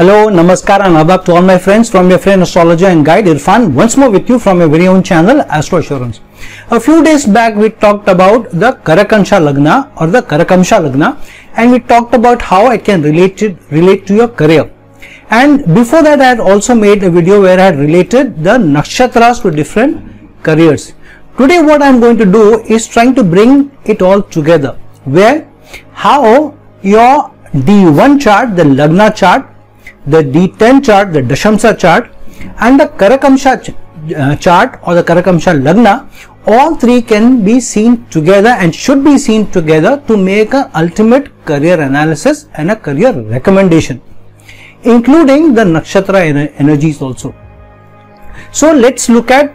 Hello, Namaskar and Adab to all my friends from your friend astrologer and guide Irfan once more with you from your very own channel Astro Assurance. A few days back we talked about the Karakansha Lagna or the Karakamsha Lagna and we talked about how it can relate relate to your career. And before that I had also made a video where I had related the nakshatras to different careers. Today what I am going to do is trying to bring it all together where how your D1 chart, the Lagna chart the D10 chart, the Dashamsa chart and the Karakamsha uh, chart or the Karakamsha Lagna, all three can be seen together and should be seen together to make an ultimate career analysis and a career recommendation, including the Nakshatra ener energies also. So let's look at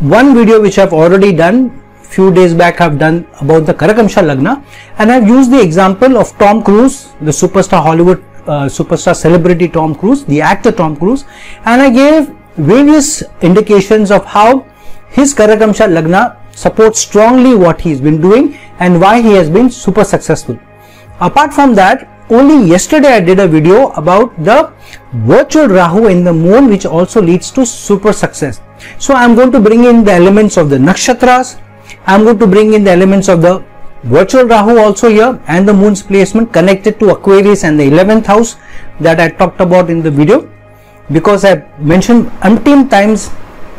one video which I've already done few days back I've done about the Karakamsha Lagna and I've used the example of Tom Cruise, the superstar Hollywood uh, superstar celebrity Tom Cruise, the actor Tom Cruise, and I gave various indications of how his Karakamsha Lagna supports strongly what he's been doing and why he has been super successful. Apart from that, only yesterday I did a video about the virtual Rahu in the moon which also leads to super success. So I'm going to bring in the elements of the nakshatras, I'm going to bring in the elements of the virtual Rahu also here and the moon's placement connected to Aquarius and the 11th house that I talked about in the video because I mentioned umpteen times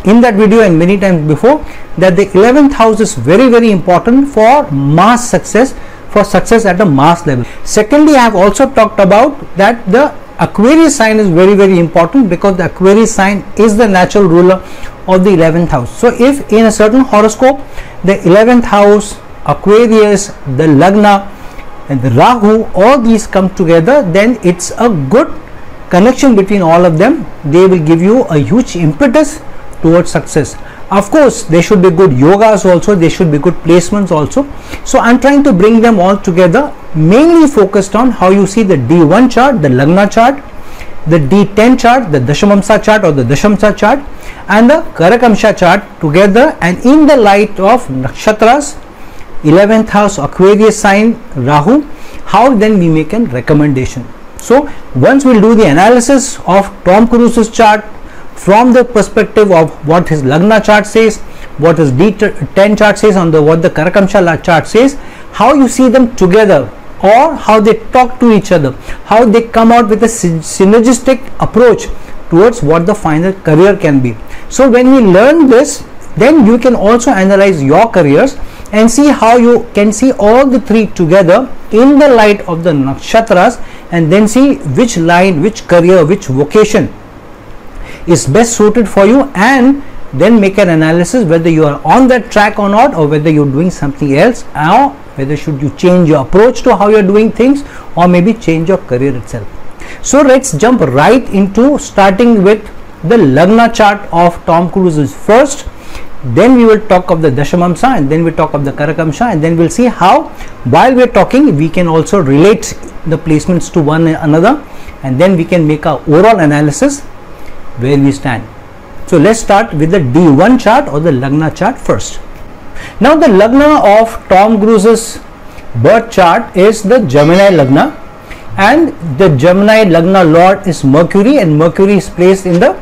in that video and many times before that the 11th house is very very important for mass success for success at the mass level. Secondly, I have also talked about that the Aquarius sign is very very important because the Aquarius sign is the natural ruler of the 11th house. So if in a certain horoscope the 11th house Aquarius, the Lagna and the Rahu, all these come together, then it's a good connection between all of them. They will give you a huge impetus towards success. Of course, there should be good yogas also, there should be good placements also. So I'm trying to bring them all together, mainly focused on how you see the D1 chart, the Lagna chart, the D10 chart, the Dashamamsa chart or the Dashamsa chart and the Karakamsha chart together and in the light of nakshatras 11th house Aquarius sign Rahu, how then we make a recommendation. So once we'll do the analysis of Tom Cruise's chart from the perspective of what his Lagna chart says, what his D10 chart says on the what the Karakamsha chart says, how you see them together or how they talk to each other, how they come out with a synergistic approach towards what the final career can be. So when we learn this, then you can also analyze your careers and see how you can see all the three together in the light of the nakshatras and then see which line which career which vocation is best suited for you and then make an analysis whether you are on that track or not or whether you're doing something else or whether should you change your approach to how you're doing things or maybe change your career itself. So let's jump right into starting with the lagna chart of tom cruise's first then we will talk of the Dashamamsa and then we talk of the Karakamsha and then we'll see how while we're talking we can also relate the placements to one another and then we can make our overall analysis where we stand. So let's start with the D1 chart or the Lagna chart first. Now the Lagna of Tom Cruise's birth chart is the Gemini Lagna and the Gemini Lagna Lord is Mercury and Mercury is placed in the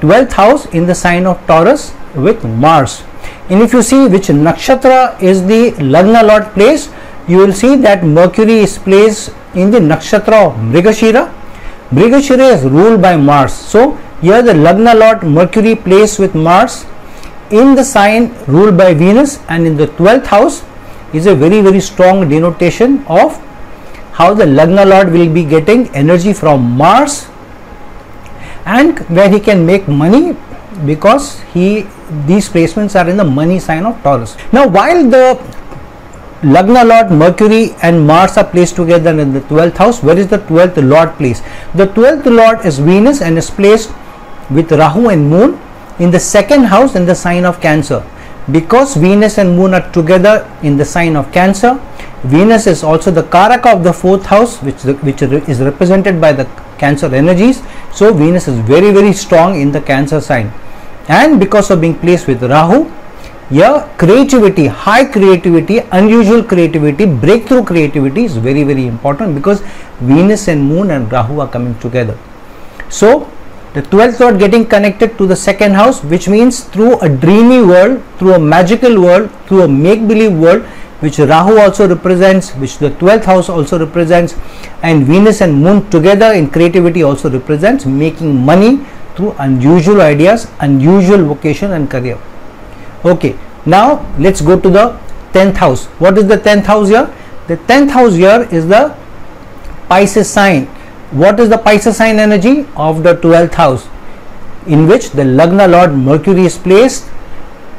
12th house in the sign of Taurus with Mars. And if you see which nakshatra is the Lagna Lord place, you will see that Mercury is placed in the nakshatra of Mrigashira. Mrigashira is ruled by Mars. So here the Lagna Lord Mercury placed with Mars in the sign ruled by Venus and in the 12th house is a very very strong denotation of how the Lagna Lord will be getting energy from Mars and where he can make money because he these placements are in the money sign of Taurus. Now while the Lagna Lord Mercury and Mars are placed together in the 12th house, where is the 12th Lord placed? The 12th Lord is Venus and is placed with Rahu and Moon in the second house in the sign of Cancer. Because Venus and Moon are together in the sign of Cancer, Venus is also the Karaka of the fourth house, which, which is represented by the Cancer energies. So Venus is very very strong in the Cancer sign and because of being placed with Rahu your creativity high creativity unusual creativity breakthrough creativity is very very important because Venus and Moon and Rahu are coming together. So the 12th lord getting connected to the second house which means through a dreamy world, through a magical world, through a make-believe world which Rahu also represents, which the 12th house also represents and Venus and Moon together in creativity also represents making money through unusual ideas, unusual vocation and career. Okay, now let's go to the 10th house. What is the 10th house here? The 10th house here is the Pisces sign. What is the Pisces sign energy of the 12th house? In which the Lagna Lord Mercury is placed.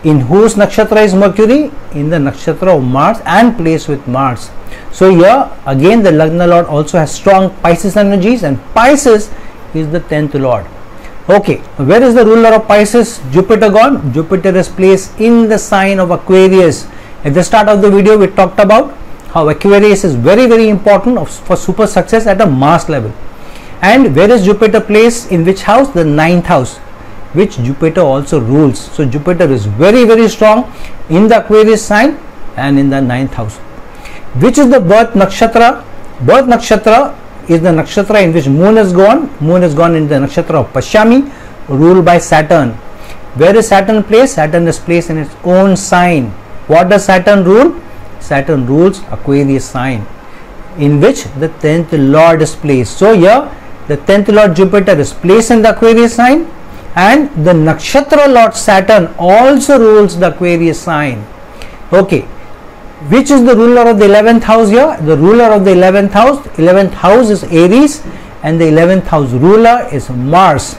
In whose nakshatra is Mercury? In the nakshatra of Mars and placed with Mars. So here again the Lagna Lord also has strong Pisces energies and Pisces is the 10th Lord. Okay, where is the ruler of Pisces? Jupiter gone? Jupiter is placed in the sign of Aquarius. At the start of the video, we talked about how Aquarius is very, very important for super success at a mass level. And where is Jupiter placed? In which house? The ninth house, which Jupiter also rules. So, Jupiter is very, very strong in the Aquarius sign and in the ninth house. Which is the birth nakshatra? Birth nakshatra is the nakshatra in which moon is gone. Moon is gone in the nakshatra of Pushyami, ruled by Saturn. Where is Saturn placed? Saturn is placed in its own sign. What does Saturn rule? Saturn rules Aquarius sign, in which the 10th Lord is placed. So, here the 10th Lord Jupiter is placed in the Aquarius sign, and the nakshatra Lord Saturn also rules the Aquarius sign. Okay, which is the ruler of the 11th house here the ruler of the 11th house 11th house is aries and the 11th house ruler is mars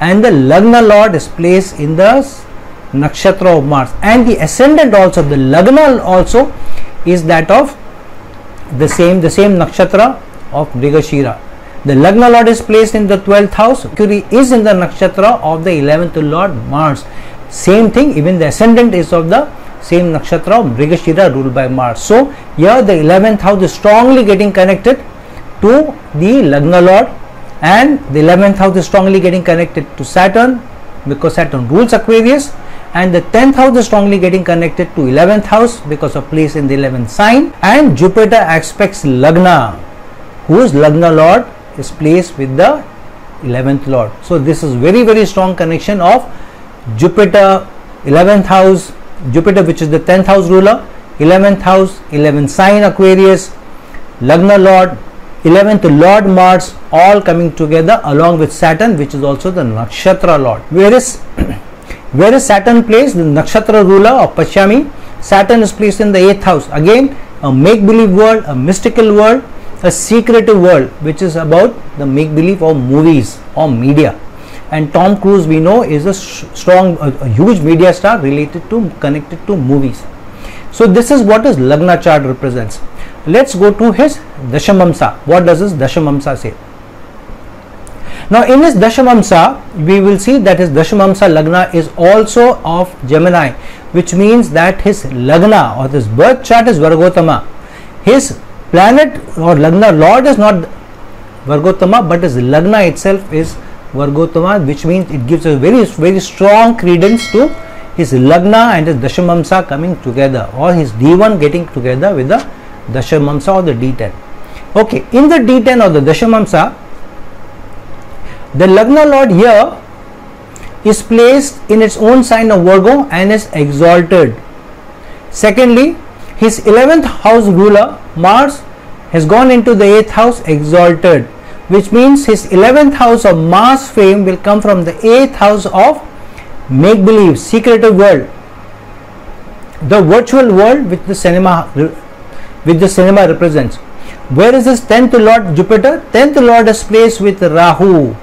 and the lagna lord is placed in the nakshatra of mars and the ascendant also the lagna also is that of the same the same nakshatra of Mrigashira. The Lagna Lord is placed in the 12th house. Mercury is in the nakshatra of the 11th Lord Mars. Same thing, even the ascendant is of the same nakshatra Mrigashira ruled by Mars. So here the 11th house is strongly getting connected to the Lagna Lord and the 11th house is strongly getting connected to Saturn because Saturn rules Aquarius and the 10th house is strongly getting connected to 11th house because of place in the 11th sign and Jupiter aspects Lagna whose Lagna Lord is placed with the 11th Lord. So this is very very strong connection of Jupiter 11th house Jupiter which is the 10th house ruler, 11th house, 11th sign Aquarius, Lagna Lord, 11th Lord Mars all coming together along with Saturn which is also the Nakshatra Lord. Where is where is Saturn placed? The Nakshatra ruler of Pushyami. Saturn is placed in the 8th house. Again a make-believe world, a mystical world, a secretive world which is about the make-believe of movies or media and Tom Cruise we know is a strong a, a, huge media star related to connected to movies. So this is what his Lagna chart represents. Let's go to his Dashamamsa. What does his Dashamamsa say? Now in his Dashamamsa we will see that his Dashamamsa Lagna is also of Gemini which means that his Lagna or his birth chart is Vargotama. His planet or Lagna Lord is not Vargotama but his Lagna itself is Vargotama, which means it gives a very, very strong credence to his Lagna and his Dashamamsa coming together or his D1 getting together with the Dashamamsa or the D10. Okay, in the D10 or the Dashamamsa, the Lagna Lord here is placed in its own sign of Virgo and is exalted. Secondly, his 11th house ruler Mars has gone into the 8th house exalted which means his 11th house of mass fame will come from the 8th house of make believe secretive world. The virtual world which the cinema which the cinema represents. Where is this 10th lord jupiter? 10th lord is placed with rahu.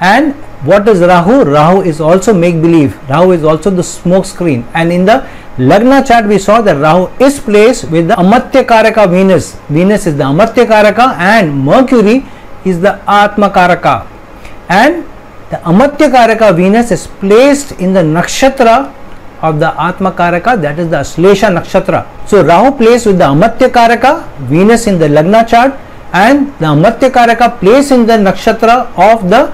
And what is rahu? Rahu is also make believe rahu is also the smoke screen. And in the lagna chart we saw that rahu is placed with the amatya karaka venus. Venus is the amatya karaka and mercury is the Atmakaraka and the Amatya Karaka Venus is placed in the nakshatra of the Atmakaraka that is the Aslesha nakshatra. So Rahu placed with the Amatya Karaka, Venus in the Lagna chart and the Amatya Karaka placed in the nakshatra of the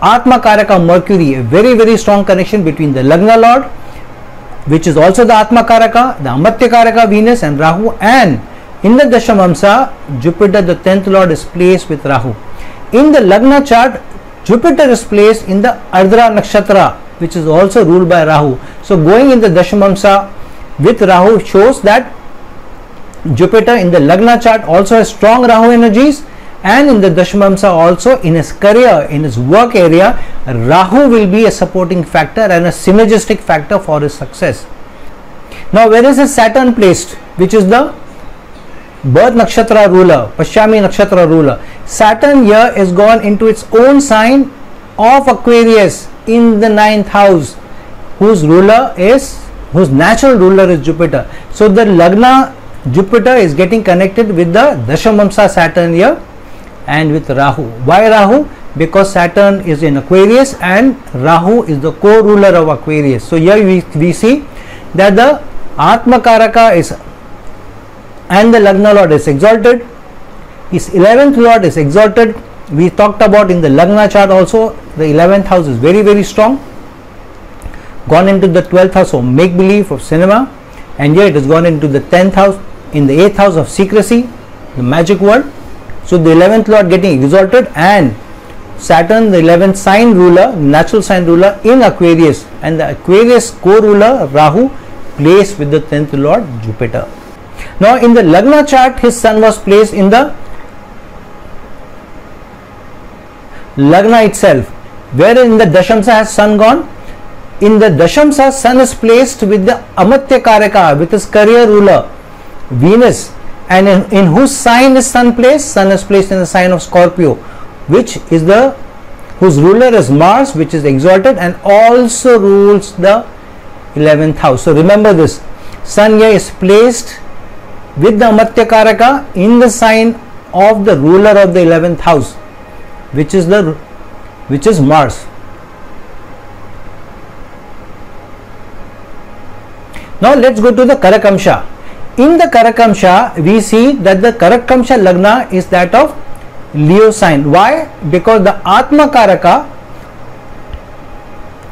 Atmakaraka Mercury, a very very strong connection between the Lagna Lord which is also the Atmakaraka, the Amatya Karaka Venus and Rahu and in the Dashamamsa, Jupiter, the 10th Lord, is placed with Rahu. In the Lagna chart, Jupiter is placed in the Ardra Nakshatra which is also ruled by Rahu. So going in the Dashamamsa with Rahu shows that Jupiter in the Lagna chart also has strong Rahu energies and in the Dashamamsa also in his career, in his work area, Rahu will be a supporting factor and a synergistic factor for his success. Now where is his Saturn placed which is the birth nakshatra ruler, Pashyami nakshatra ruler. Saturn here is gone into its own sign of Aquarius in the ninth house whose ruler is whose natural ruler is Jupiter. So the Lagna Jupiter is getting connected with the Dashamamsa Saturn here and with Rahu. Why Rahu? Because Saturn is in Aquarius and Rahu is the co-ruler of Aquarius. So here we, we see that the Atma Karaka is and the Lagna Lord is exalted. His 11th Lord is exalted. We talked about in the Lagna chart also the 11th house is very very strong. Gone into the 12th house of make believe of cinema and here it has gone into the 10th house in the 8th house of secrecy, the magic world. So the 11th lord getting exalted and Saturn, the 11th sign ruler, natural sign ruler in Aquarius, and the Aquarius co ruler Rahu placed with the 10th lord Jupiter. Now, in the Lagna chart, his sun was placed in the Lagna itself, where in the Dashamsa has sun gone. In the Dashamsa, sun is placed with the Amatya Karaka, with his career ruler Venus. And in, in, whose sign is sun placed? Sun is placed in the sign of scorpio which is the whose ruler is mars which is exalted and also rules the 11th house. So remember this. Sun here is placed with the amatya karaka in the sign of the ruler of the 11th house which is the which is mars now let's go to the karakamsha in the Karakamsha, we see that the Karakamsha Lagna is that of Leo sign. Why? Because the Atma Karaka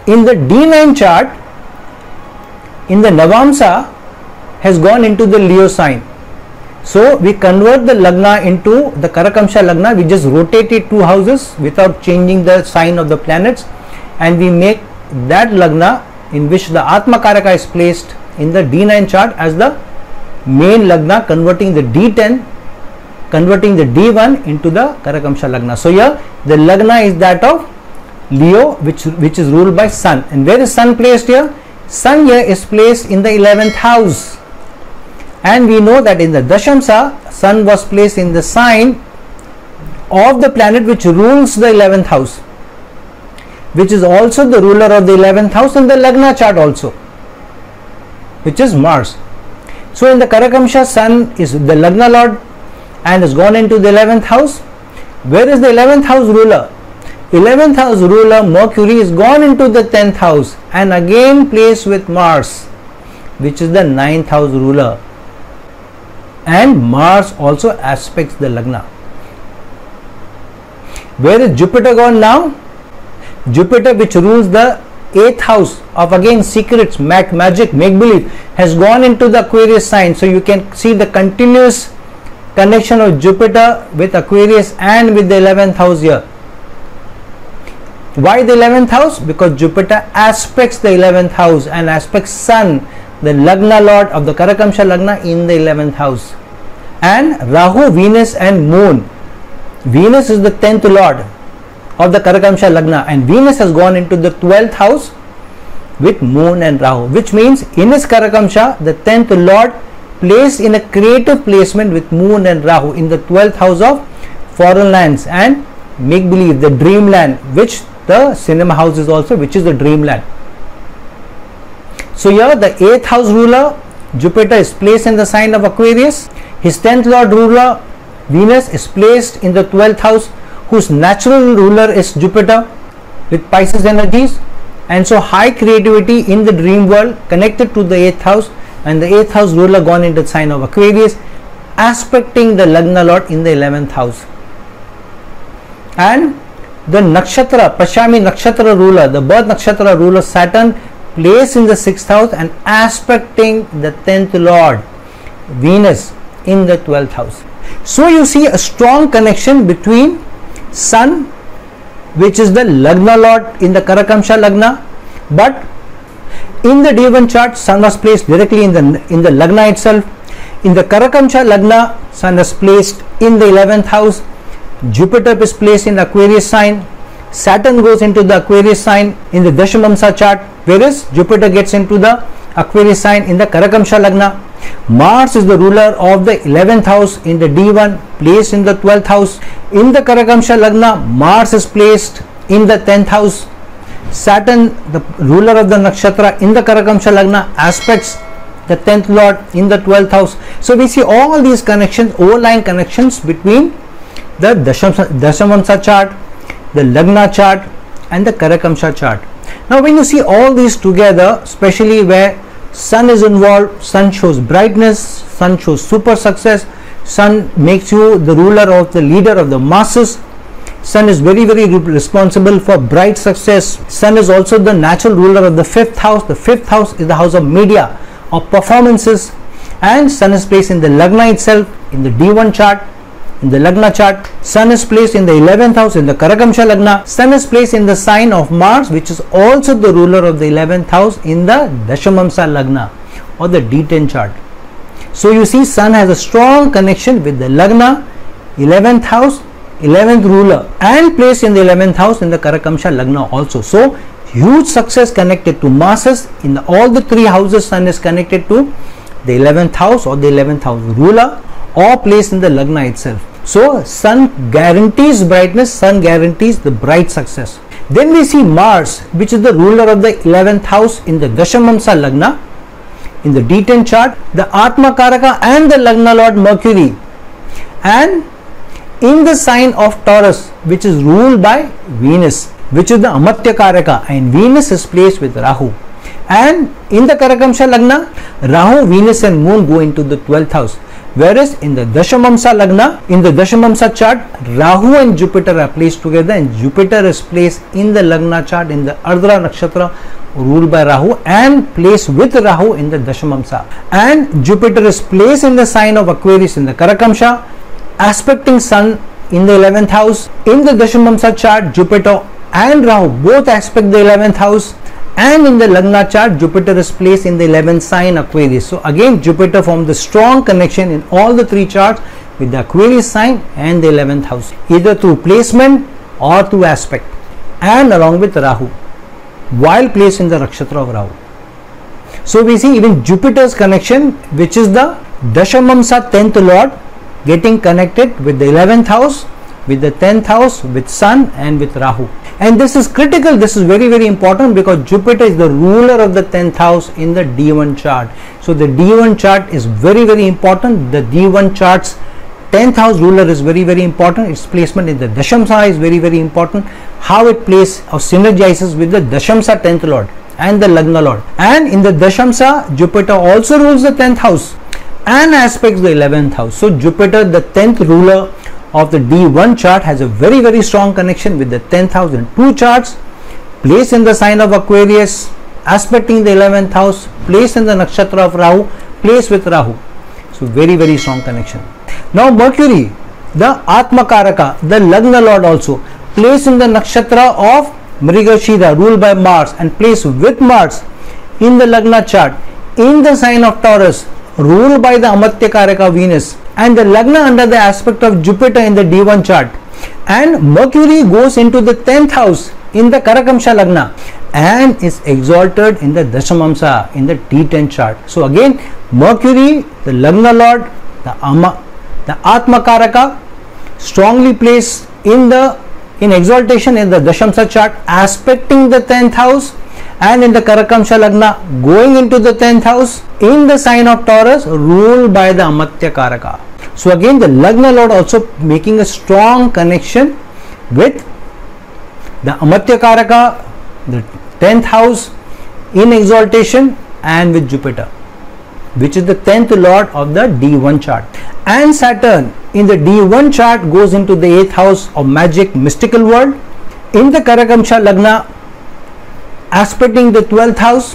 in the D9 chart, in the Navamsa, has gone into the Leo sign. So we convert the Lagna into the Karakamsha Lagna, we just rotate it two houses without changing the sign of the planets and we make that Lagna in which the Atma Karaka is placed in the D9 chart as the main lagna converting the D10 converting the D1 into the Karakamsha lagna. So here the lagna is that of Leo which which is ruled by Sun and where is Sun placed here? Sun here is placed in the 11th house and we know that in the Dashamsa Sun was placed in the sign of the planet which rules the 11th house which is also the ruler of the 11th house in the Lagna chart also which is Mars. So in the Karakamsha sun is the Lagna Lord and has gone into the 11th house. Where is the 11th house ruler? 11th house ruler Mercury is gone into the 10th house and again placed with Mars which is the 9th house ruler and Mars also aspects the Lagna. Where is Jupiter gone now? Jupiter which rules the eighth house of again secrets, mat, magic, make believe has gone into the Aquarius sign. So you can see the continuous connection of Jupiter with Aquarius and with the 11th house here. Why the 11th house? Because Jupiter aspects the 11th house and aspects Sun, the Lagna Lord of the Karakamsha Lagna in the 11th house. And Rahu, Venus and Moon. Venus is the 10th Lord of the Karakamsha Lagna and Venus has gone into the 12th house with Moon and Rahu which means in his Karakamsha the 10th Lord placed in a creative placement with Moon and Rahu in the 12th house of foreign lands and make believe the dreamland which the cinema house is also which is the dreamland. So here the 8th house ruler Jupiter is placed in the sign of Aquarius. His 10th lord ruler Venus is placed in the 12th house whose natural ruler is Jupiter with Pisces energies and so high creativity in the dream world connected to the 8th house and the 8th house ruler gone into the sign of Aquarius aspecting the Lagna Lord in the 11th house and the nakshatra Pashami nakshatra ruler the birth nakshatra ruler Saturn placed in the 6th house and aspecting the 10th Lord Venus in the 12th house so you see a strong connection between sun which is the Lagna Lord in the Karakamsha Lagna, but in the D1 chart, Sun was placed directly in the in the Lagna itself. In the Karakamsha Lagna, Sun is placed in the 11th house. Jupiter is placed in the Aquarius sign. Saturn goes into the Aquarius sign in the Dashamamsa chart, whereas Jupiter gets into the Aquarius sign in the Karakamsha Lagna. Mars is the ruler of the 11th house in the D1 placed in the 12th house. In the Karakamsha Lagna, Mars is placed in the 10th house. Saturn, the ruler of the nakshatra in the Karakamsha Lagna, aspects the 10th lord in the 12th house. So we see all these connections, overlying connections between the Dashamamsa chart, the Lagna chart, and the Karakamsha chart. Now, when you see all these together, especially where sun is involved sun shows brightness sun shows super success sun makes you the ruler of the leader of the masses sun is very very responsible for bright success. Sun is also the natural ruler of the fifth house. The fifth house is the house of media of performances and sun is placed in the lagna itself in the d1 chart in the Lagna chart, Sun is placed in the 11th house in the Karakamsha Lagna. Sun is placed in the sign of Mars, which is also the ruler of the 11th house in the Dashamamsa Lagna or the D10 chart. So you see, Sun has a strong connection with the Lagna, 11th house, 11th ruler, and placed in the 11th house in the Karakamsha Lagna also. So huge success connected to masses in the, all the three houses. Sun is connected to the 11th house or the 11th house ruler or placed in the lagna itself. So sun guarantees brightness, sun guarantees the bright success. Then we see Mars, which is the ruler of the 11th house in the Dashamamsa Lagna. In the D10 chart, the Atma Karaka and the Lagna Lord Mercury. And in the sign of Taurus, which is ruled by Venus, which is the Amatya Karaka, and Venus is placed with Rahu. And in the Karakamsha Lagna, Rahu, Venus, and Moon go into the 12th house. Whereas in the Dashamamsa Lagna, in the Dashamamsa chart, Rahu and Jupiter are placed together and Jupiter is placed in the Lagna chart in the Ardra Nakshatra ruled by Rahu and placed with Rahu in the Dashamamsa. And Jupiter is placed in the sign of Aquarius in the Karakamsha, aspecting Sun in the 11th house. In the Dashamamsa chart, Jupiter and Rahu both aspect the 11th house and in the Lagna chart Jupiter is placed in the 11th sign Aquarius. So again Jupiter forms the strong connection in all the three charts with the Aquarius sign and the 11th house either through placement or through aspect and along with Rahu while placed in the Nakshatra of Rahu. So we see even Jupiter's connection which is the Dashamamsa 10th lord getting connected with the 11th house with the 10th house with Sun and with Rahu. And this is critical this is very very important because Jupiter is the ruler of the 10th house in the D1 chart. So the D1 chart is very very important. The D1 charts 10th house ruler is very very important. Its placement in the Dashamsa is very very important. How it plays or synergizes with the Dashamsa 10th lord and the Lagna lord. And in the Dashamsa Jupiter also rules the 10th house and aspects the 11th house. So Jupiter the 10th ruler of the D1 chart has a very very strong connection with the 10th house in two charts. Placed in the sign of Aquarius aspecting the 11th house placed in the nakshatra of Rahu placed with Rahu. So very very strong connection. Now Mercury the Atmakaraka the Lagna Lord also placed in the nakshatra of Mrigashira ruled by Mars and placed with Mars in the Lagna chart. In the sign of Taurus ruled by the Amatya Karaka Venus and the Lagna under the aspect of Jupiter in the D1 chart and Mercury goes into the 10th house in the Karakamsha Lagna and is exalted in the Dashamamsa in the D10 chart. So again Mercury, the Lagna Lord, the Ama, the Atma Karaka strongly placed in the in exaltation in the Dashamsa chart aspecting the 10th house and in the Karakamsha Lagna going into the 10th house in the sign of Taurus ruled by the Amatya Karaka. So again the Lagna Lord also making a strong connection with the Amatya Karaka, the 10th house in exaltation and with Jupiter which is the 10th lord of the D1 chart and Saturn in the D1 chart goes into the 8th house of magic mystical world in the Karakamsha Lagna aspecting the 12th house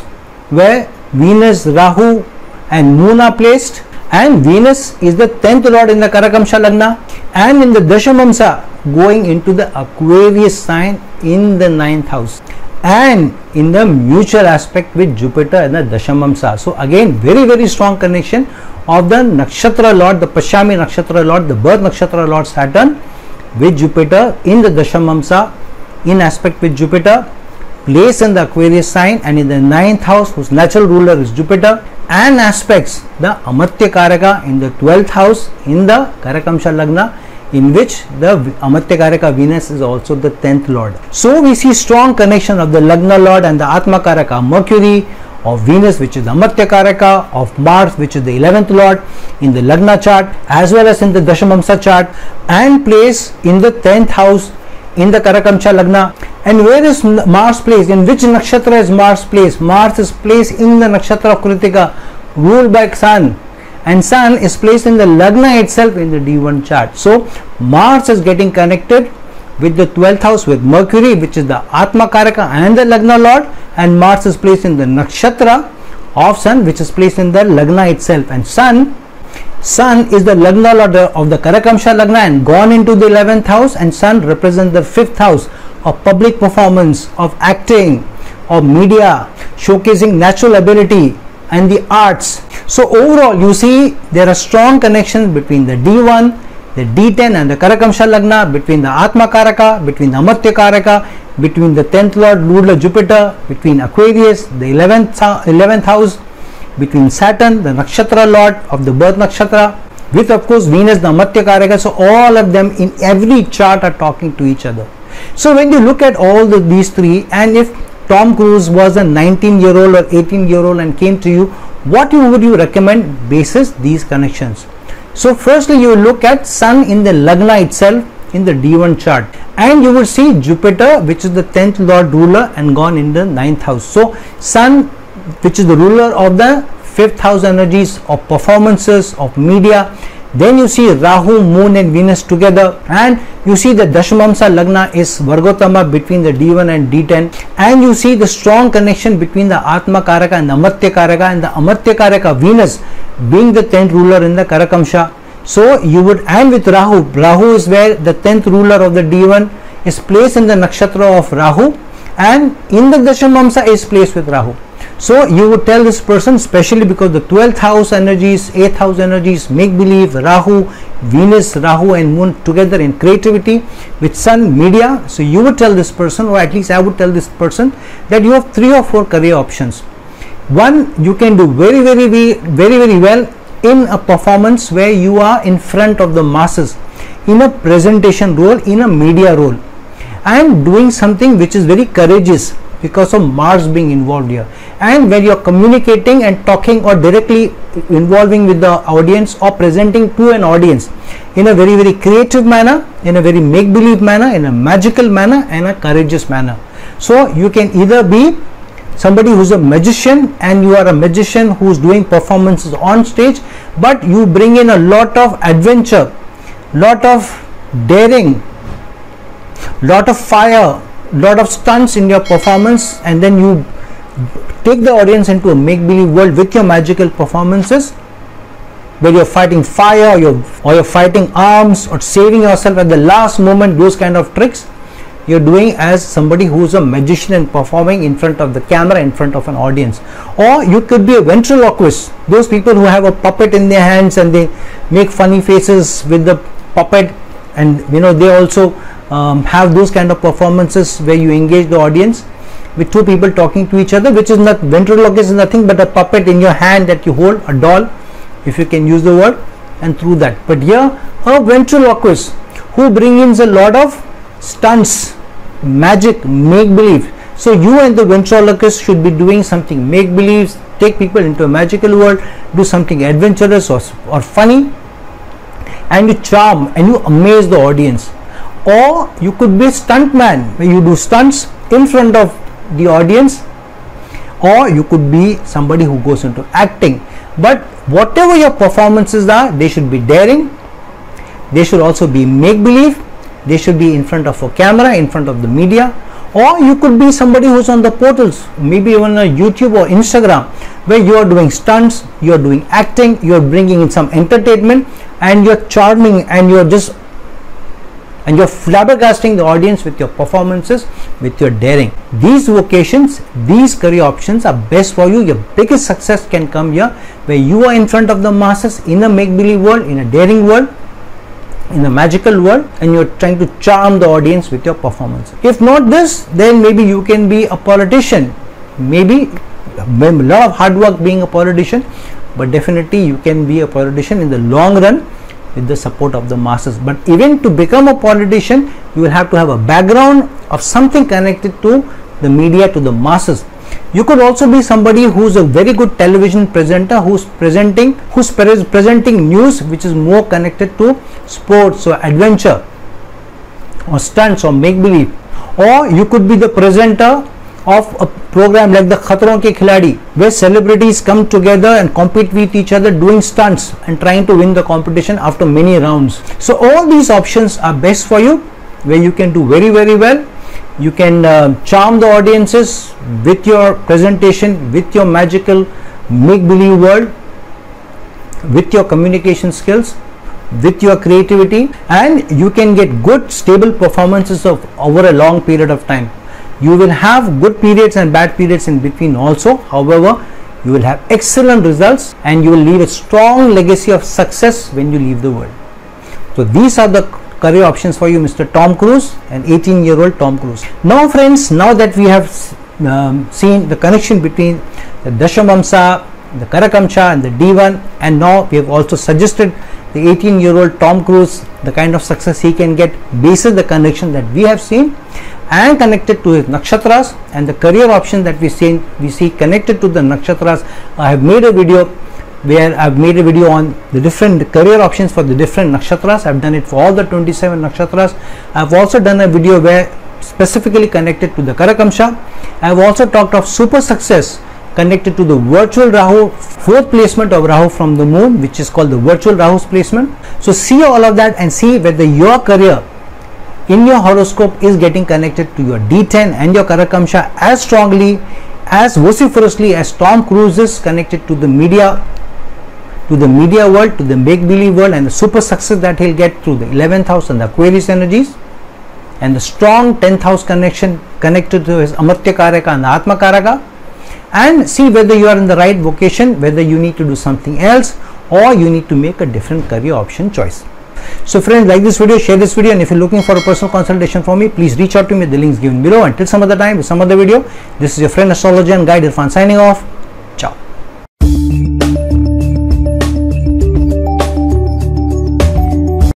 where Venus, Rahu and Moon are placed and Venus is the 10th lord in the Karakamsha Lagna and in the Dashamamsa going into the Aquarius sign in the ninth house and in the mutual aspect with Jupiter and the Dashamamsa. So again, very very strong connection of the Nakshatra Lord, the Pashami Nakshatra Lord, the birth Nakshatra Lord Saturn with Jupiter in the Dashamamsa in aspect with Jupiter, place in the Aquarius sign and in the ninth house whose natural ruler is Jupiter and aspects the Amatya Karaka in the 12th house in the Karakamsha Lagna in which the Amatya Karaka Venus is also the 10th lord. So we see strong connection of the Lagna lord and the Atma Karaka Mercury of Venus which is the Karaka of Mars which is the 11th lord in the Lagna chart as well as in the Dashamamsa chart and place in the 10th house in the Karakamsha Lagna. And where is Mars placed in which nakshatra is Mars placed Mars is placed in the nakshatra of Kritika ruled by Sun. And Sun is placed in the Lagna itself in the D1 chart. So Mars is getting connected with the 12th house with Mercury which is the Atma Karaka and the Lagna Lord. And Mars is placed in the nakshatra of Sun which is placed in the Lagna itself. And Sun Sun is the Lagna Lord of the Karakamsha Lagna and gone into the 11th house and Sun represents the 5th house of public performance, of acting, of media, showcasing natural ability and the arts. So overall you see there are strong connections between the D1 the D10 and the Karakamsha Lagna, between the Atma Karaka, between the Amatya Karaka, between the 10th Lord, Lula Jupiter, between Aquarius, the 11th, 11th house, between Saturn, the Nakshatra Lord of the birth Nakshatra, with of course Venus, the Amatya Karaka. So all of them in every chart are talking to each other. So when you look at all the, these three, and if Tom Cruise was a 19 year old or 18 year old and came to you, what you would you recommend basis these connections? So firstly you look at Sun in the Lagna itself in the D1 chart and you will see Jupiter which is the 10th Lord ruler and gone in the 9th house. So Sun which is the ruler of the 5th house energies of performances of media. Then you see Rahu, Moon and Venus together. And you see the Dashamamsa Lagna is Vargotama between the D1 and D10 and you see the strong connection between the Atma Karaka and the Amatya Karaka. And the Amatya Karaka Venus being the 10th ruler in the Karakamsha. So you would and with Rahu, Rahu is where the 10th ruler of the D1 is placed in the nakshatra of Rahu. And in the Dashamamsa is placed with Rahu. So you would tell this person, especially because the 12th house energies, 8th house energies, make believe, Rahu, Venus, Rahu, and Moon together in creativity with Sun, media. So you would tell this person, or at least I would tell this person, that you have three or four career options. One, you can do very, very, very, very well in a performance where you are in front of the masses, in a presentation role, in a media role. I am doing something which is very courageous because of Mars being involved here. And when you are communicating and talking or directly involving with the audience or presenting to an audience in a very, very creative manner, in a very make believe manner, in a magical manner, and a courageous manner. So, you can either be somebody who's a magician and you are a magician who's doing performances on stage, but you bring in a lot of adventure, lot of daring, lot of fire lot of stunts in your performance and then you take the audience into a make-believe world with your magical performances where you're fighting fire or you're, or you're fighting arms or saving yourself at the last moment those kind of tricks you're doing as somebody who's a magician and performing in front of the camera in front of an audience. Or you could be a ventriloquist. Those people who have a puppet in their hands and they make funny faces with the puppet and you know they also um, have those kind of performances where you engage the audience with two people talking to each other which is not ventriloquist is nothing but a puppet in your hand that you hold a doll if you can use the word and through that. But here a ventriloquist who brings in a lot of stunts magic make believe so you and the ventriloquist should be doing something. Make believe take people into a magical world do something adventurous or, or funny and you charm and you amaze the audience or you could be a stuntman where you do stunts in front of the audience or you could be somebody who goes into acting. But whatever your performances are they should be daring. They should also be make believe they should be in front of a camera in front of the media. Or you could be somebody who's on the portals maybe even on youtube or instagram where you are doing stunts you are doing acting you are bringing in some entertainment and you're charming and you're just and you're flabbergasting the audience with your performances, with your daring. These vocations, these career options are best for you. Your biggest success can come here where you are in front of the masses in a make-believe world, in a daring world, in a magical world and you're trying to charm the audience with your performance. If not this, then maybe you can be a politician. Maybe a lot of hard work being a politician, but definitely you can be a politician in the long run with the support of the masses. But even to become a politician, you will have to have a background of something connected to the media, to the masses. You could also be somebody who's a very good television presenter who's presenting who's pre- presenting news which is more connected to sports or adventure or stunts or make believe or you could be the presenter of a program like the Khatron Ke Khiladi where celebrities come together and compete with each other doing stunts and trying to win the competition after many rounds. So all these options are best for you where you can do very very well. You can uh, charm the audiences with your presentation, with your magical make-believe world, with your communication skills with your creativity and you can get good stable performances of over a long period of time you will have good periods and bad periods in between also. However you will have excellent results and you will leave a strong legacy of success when you leave the world. So these are the career options for you mr tom cruise and 18 year old tom cruise. Now friends now that we have um, seen the connection between the dashamamsa the karakamsha and the d1 and now we have also suggested the 18 year old tom cruise the kind of success he can get basis the connection that we have seen and connected to his nakshatras and the career option that we see we see connected to the nakshatras. I have made a video where i've made a video on the different career options for the different nakshatras. I've done it for all the 27 nakshatras. I've also done a video where specifically connected to the karakamsha. I've also talked of super success connected to the virtual Rahu fourth placement of Rahu from the moon which is called the virtual Rahu's placement. So see all of that and see whether your career in your horoscope is getting connected to your D10 and your Karakamsha as strongly as vociferously as Tom Cruise is connected to the media to the media world to the make believe world and the super success that he'll get through the 11th house and the Aquarius energies and the strong 10th house connection connected to his Amatya Karaka and Atma Karaka and see whether you are in the right vocation whether you need to do something else or you need to make a different career option choice so friends, like this video, share this video and if you're looking for a personal consultation from me, please reach out to me. The links given below. Until some other time, some other video, this is your friend astrologer and guide Irfan signing off.